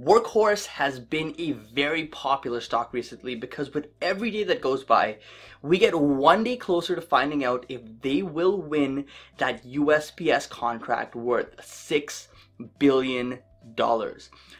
Workhorse has been a very popular stock recently because with every day that goes by, we get one day closer to finding out if they will win that USPS contract worth $6 billion.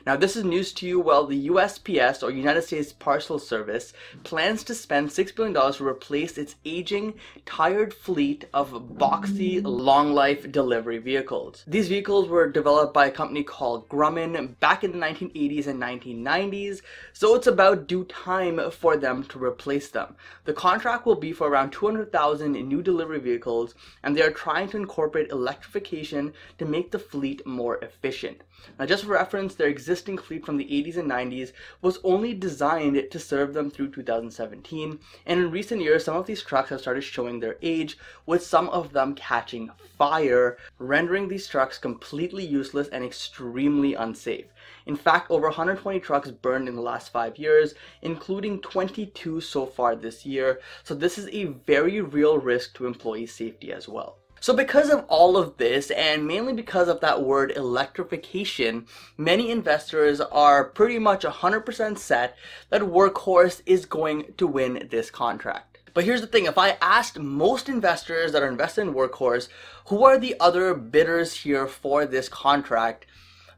Now this is news to you well the USPS or United States Parcel Service plans to spend $6 billion to replace its aging tired fleet of boxy long life delivery vehicles. These vehicles were developed by a company called Grumman back in the 1980s and 1990s so it's about due time for them to replace them. The contract will be for around 200,000 new delivery vehicles and they are trying to incorporate electrification to make the fleet more efficient. Now just for reference, their existing fleet from the 80s and 90s was only designed to serve them through 2017, and in recent years, some of these trucks have started showing their age, with some of them catching fire, rendering these trucks completely useless and extremely unsafe. In fact, over 120 trucks burned in the last five years, including 22 so far this year, so this is a very real risk to employee safety as well. So because of all of this, and mainly because of that word electrification, many investors are pretty much 100% set that Workhorse is going to win this contract. But here's the thing, if I asked most investors that are invested in Workhorse, who are the other bidders here for this contract,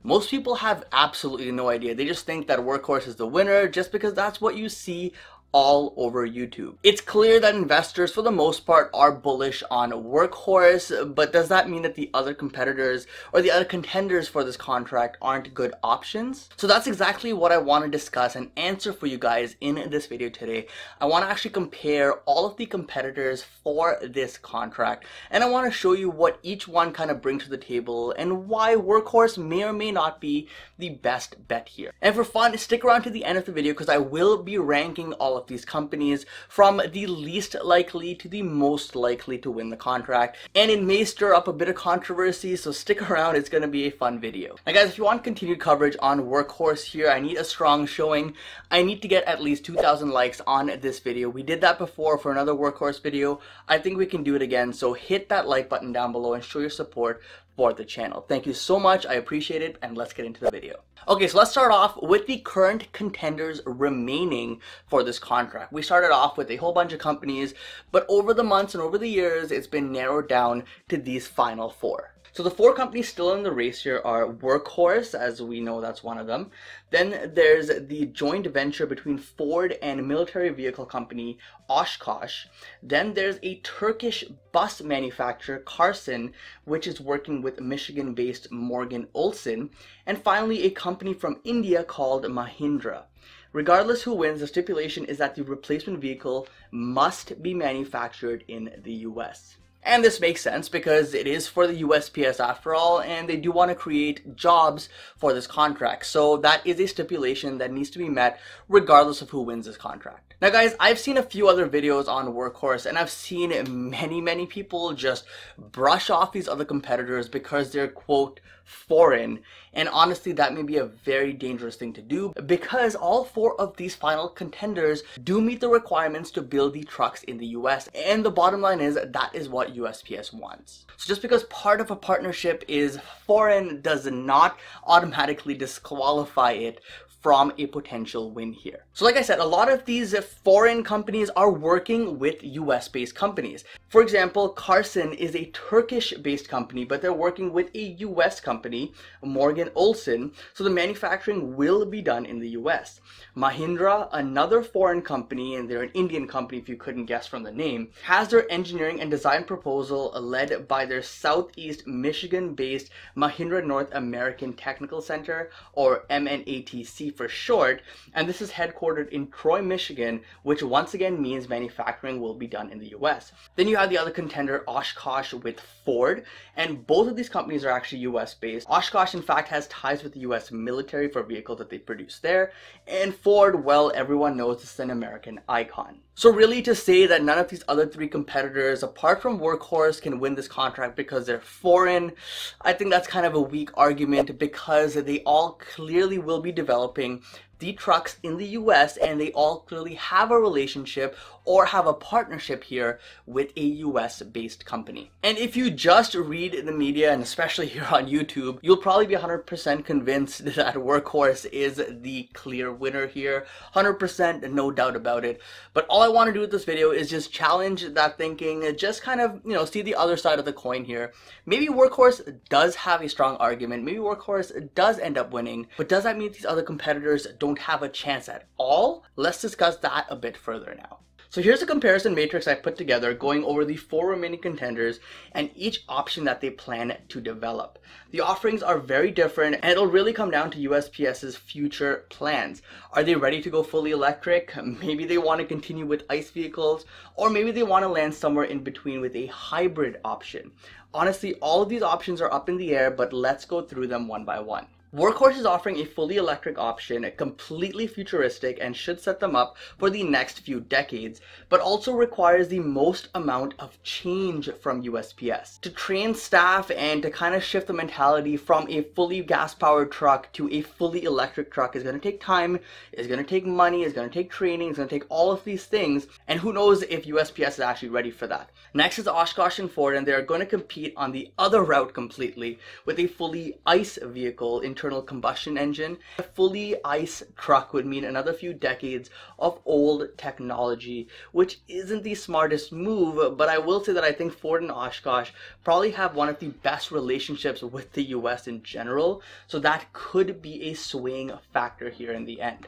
most people have absolutely no idea. They just think that Workhorse is the winner just because that's what you see all over YouTube. It's clear that investors for the most part are bullish on Workhorse, but does that mean that the other competitors or the other contenders for this contract aren't good options? So that's exactly what I want to discuss and answer for you guys in this video today. I want to actually compare all of the competitors for this contract and I want to show you what each one kind of brings to the table and why Workhorse may or may not be the best bet here. And for fun, stick around to the end of the video because I will be ranking all of of these companies from the least likely to the most likely to win the contract. And it may stir up a bit of controversy, so stick around, it's to be a fun video. Now guys, if you want continued coverage on Workhorse here, I need a strong showing. I need to get at least 2,000 likes on this video. We did that before for another Workhorse video. I think we can do it again, so hit that like button down below and show your support for the channel. Thank you so much, I appreciate it, and let's get into the video. Okay, so let's start off with the current contenders remaining for this contract. We started off with a whole bunch of companies, but over the months and over the years, it's been narrowed down to these final four. So the four companies still in the race here are Workhorse, as we know that's one of them. Then there's the joint venture between Ford and military vehicle company Oshkosh. Then there's a Turkish bus manufacturer, Karsan, which is working with Michigan-based Morgan Olson. And finally, a company from India called Mahindra. Regardless who wins, the stipulation is that the replacement vehicle must be manufactured in the US. And this makes sense because it is for the USPS after all, and they do want to create jobs for this contract. So that is a stipulation that needs to be met regardless of who wins this contract. Now guys, I've seen a few other videos on Workhorse and I've seen many, many people just brush off these other competitors because they're quote foreign and honestly that may be a very dangerous thing to do because all four of these final contenders do meet the requirements to build the trucks in the US and the bottom line is that is what USPS wants. So just because part of a partnership is foreign does not automatically disqualify it from a potential win here. So like I said, a lot of these foreign companies are working with US based companies. For example, Karsan is a Turkish based company, but they're working with a US company, Morgan Olson, so the manufacturing will be done in the US. Mahindra, another foreign company, and they're an Indian company if you couldn't guess from the name, has their engineering and design proposal led by their Southeast Michigan based Mahindra North American Technical Center, or MNATC for short, and this is headquartered in Troy, Michigan, which once again means manufacturing will be done in the US. Then you have the other contender, Oshkosh, with Ford, and both of these companies are actually US based. Oshkosh, in fact, has ties with the US military for vehicles that they produce there, and Ford, well, everyone knows this is an American icon. So really to say that none of these other three competitors, apart from Workhorse, can win this contract because they're foreign, I think that's kind of a weak argument because they all clearly will be developing the trucks in the US and they all clearly have a relationship or have a partnership here with a US based company. And if you just read the media and especially here on YouTube, you'll probably be 100% convinced that Workhorse is the clear winner here. 100% no doubt about it. But all I want to do with this video is just challenge that thinking, just kind of, you know, see the other side of the coin here. Maybe Workhorse does have a strong argument. Maybe Workhorse does end up winning, but does that mean these other competitors don't have a chance at all? Let's discuss that a bit further now. So here's a comparison matrix I put together going over the four remaining contenders and each option that they plan to develop. The offerings are very different and it'll really come down to USPS's future plans. Are they ready to go fully electric? Maybe they want to continue with ICE vehicles or maybe they want to land somewhere in between with a hybrid option. Honestly, all of these options are up in the air, but let's go through them one by one. Workhorse is offering a fully electric option, completely futuristic and should set them up for the next few decades, but also requires the most amount of change from USPS. To train staff and to kind of shift the mentality from a fully gas-powered truck to a fully electric truck is going to take time, is going to take money, is going to take training, is going to take all of these things, and who knows if USPS is actually ready for that. Next is Oshkosh and Ford, and they're going to compete on the other route completely with a fully ICE vehicle in internal combustion engine. A fully ICE truck would mean another few decades of old technology, which isn't the smartest move, but I will say that I think Ford and Oshkosh probably have one of the best relationships with the US in general, so that could be a swing factor here in the end.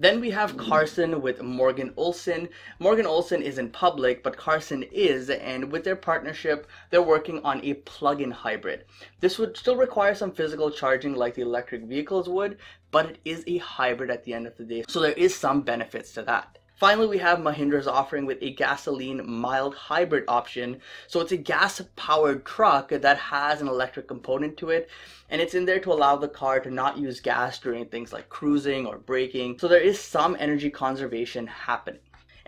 Then we have Karsan with Morgan Olson. Morgan Olson isn't public, but Karsan is, and with their partnership, they're working on a plug-in hybrid. This would still require some physical charging like the electric vehicles would, but it is a hybrid at the end of the day, so there is some benefits to that. Finally, we have Mahindra's offering with a gasoline mild hybrid option. So it's a gas powered truck that has an electric component to it. And it's in there to allow the car to not use gas during things like cruising or braking. So there is some energy conservation happening.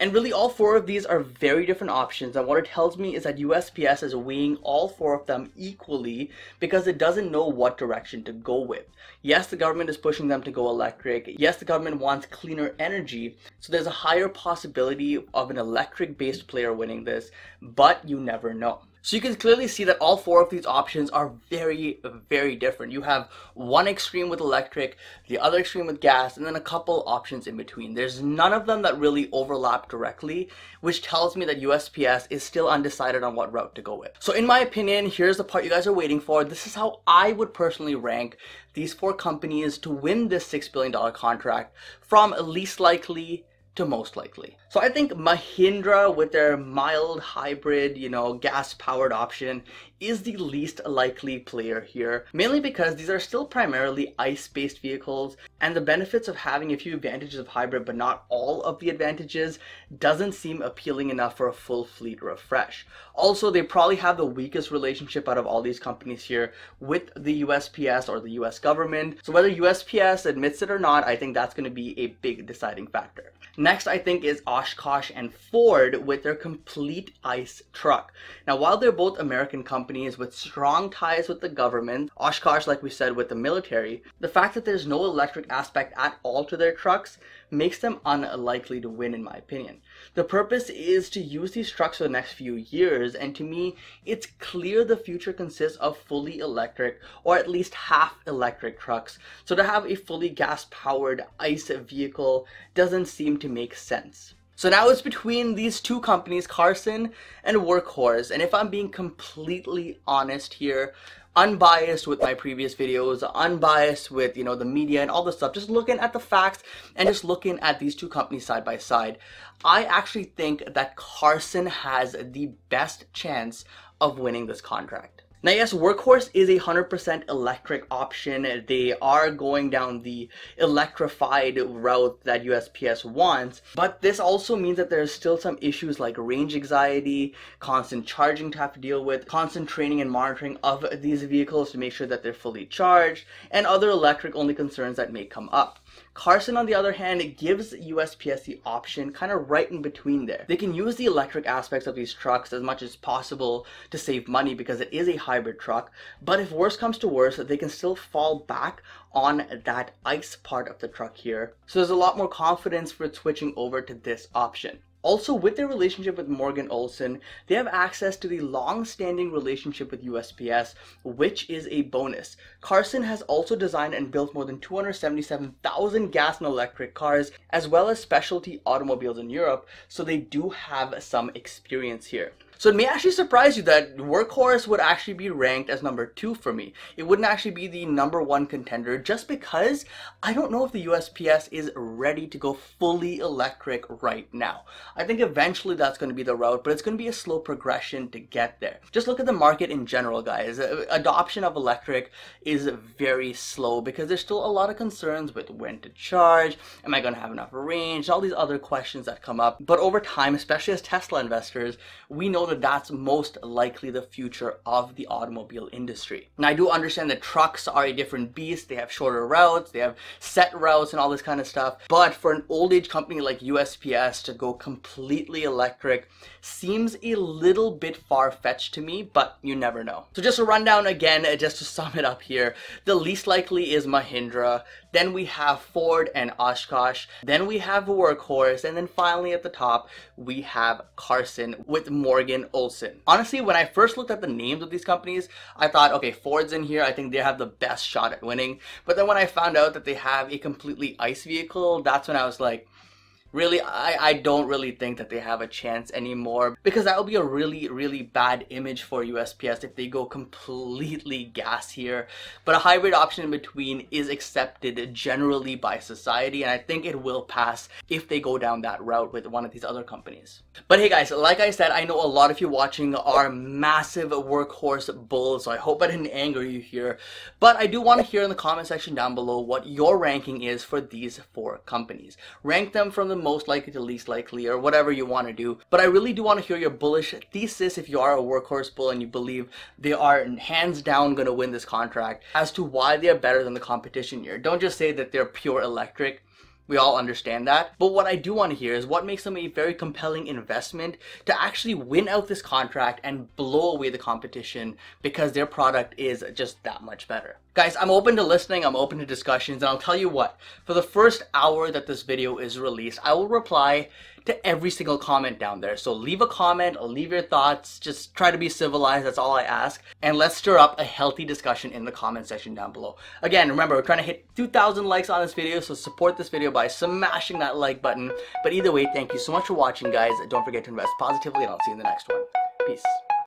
And really all four of these are very different options and what it tells me is that USPS is weighing all four of them equally because it doesn't know what direction to go with. Yes, the government is pushing them to go electric. Yes, the government wants cleaner energy. So there's a higher possibility of an electric based player winning this, but you never know. So you can clearly see that all four of these options are very, very different. You have one extreme with electric, the other extreme with gas, and then a couple options in between. There's none of them that really overlap directly, which tells me that USPS is still undecided on what route to go with. So in my opinion, here's the part you guys are waiting for. This is how I would personally rank these four companies to win this $6 billion contract from least likely to most likely. So I think Mahindra with their mild hybrid, you know, gas powered option is the least likely player here, mainly because these are still primarily ICE-based vehicles, and the benefits of having a few advantages of hybrid but not all of the advantages doesn't seem appealing enough for a full fleet refresh. Also, they probably have the weakest relationship out of all these companies here with the USPS or the US government. So whether USPS admits it or not, I think that's going to be a big deciding factor. Next, I think is Oshkosh and Ford with their complete ICE truck. Now, while they're both American companies with strong ties with the government, Oshkosh, like we said, with the military, the fact that there's no electric aspect at all to their trucks makes them unlikely to win in my opinion. The purpose is to use these trucks for the next few years and to me it's clear the future consists of fully electric or at least half electric trucks so to have a fully gas powered ICE vehicle doesn't seem to make sense. So now it's between these two companies, Karsan and Workhorse. And if I'm being completely honest here, unbiased with my previous videos, unbiased with, you know, the media and all this stuff, just looking at the facts and just looking at these two companies side by side, I actually think that Karsan has the best chance of winning this contract. Now yes, Workhorse is a 100% electric option. They are going down the electrified route that USPS wants, but this also means that there's still some issues like range anxiety, constant charging to have to deal with, constant training and monitoring of these vehicles to make sure that they're fully charged, and other electric only concerns that may come up. Karsan, on the other hand, gives USPS the option kind of right in between there. They can use the electric aspects of these trucks as much as possible to save money because it is a hybrid truck, but if worse comes to worse, they can still fall back on that ICE part of the truck here. So there's a lot more confidence for switching over to this option. Also, with their relationship with Morgan Olson, they have access to the long-standing relationship with USPS, which is a bonus. Karsan has also designed and built more than 277,000 gas and electric cars, as well as specialty automobiles in Europe, so they do have some experience here. So it may actually surprise you that Workhorse would actually be ranked as number two for me. It wouldn't actually be the number one contender just because I don't know if the USPS is ready to go fully electric right now. I think eventually that's going to be the route, but it's going to be a slow progression to get there. Just look at the market in general, guys. Uh, adoption of electric is very slow because there's still a lot of concerns with when to charge, am I going to have enough range, all these other questions that come up. But over time, especially as Tesla investors, we know that that's most likely the future of the automobile industry. Now, I do understand that trucks are a different beast. They have shorter routes, they have set routes and all this kind of stuff. But for an old age company like USPS to go completely electric seems a little bit far-fetched to me, but you never know. So just a rundown again, uh, just to sum it up here. The least likely is Mahindra, then we have Ford and Oshkosh, then we have Workhorse, and then finally at the top, we have Karsan with Morgan Olson. Honestly, when I first looked at the names of these companies, I thought, okay, Ford's in here, I think they have the best shot at winning. But then when I found out that they have a completely ICE vehicle, that's when I was like, really I, I don't really think that they have a chance anymore because that will be a really really bad image for USPS if they go completely gas here. But a hybrid option in between is accepted generally by society and I think it will pass if they go down that route with one of these other companies. But hey guys like I said I know a lot of you watching are massive workhorse bulls so I hope I didn't anger you here. But I do want to hear in the comment section down below what your ranking is for these four companies. Rank them from the most likely to least likely or whatever you want to do. But I really do want to hear your bullish thesis if you are a workhorse bull and you believe they are hands down going to win this contract as to why they are better than the competition here. Don't just say that they're pure electric. We all understand that. But what I do want to hear is what makes them a very compelling investment to actually win out this contract and blow away the competition because their product is just that much better. Guys, I'm open to listening, I'm open to discussions, and I'll tell you what, for the first hour that this video is released, I will reply to every single comment down there. So leave a comment, leave your thoughts, just try to be civilized, that's all I ask. And let's stir up a healthy discussion in the comment section down below. Again, remember, we're trying to hit 2,000 likes on this video, so support this video by smashing that like button. But either way, thank you so much for watching, guys. Don't forget to invest positively, and I'll see you in the next one. Peace.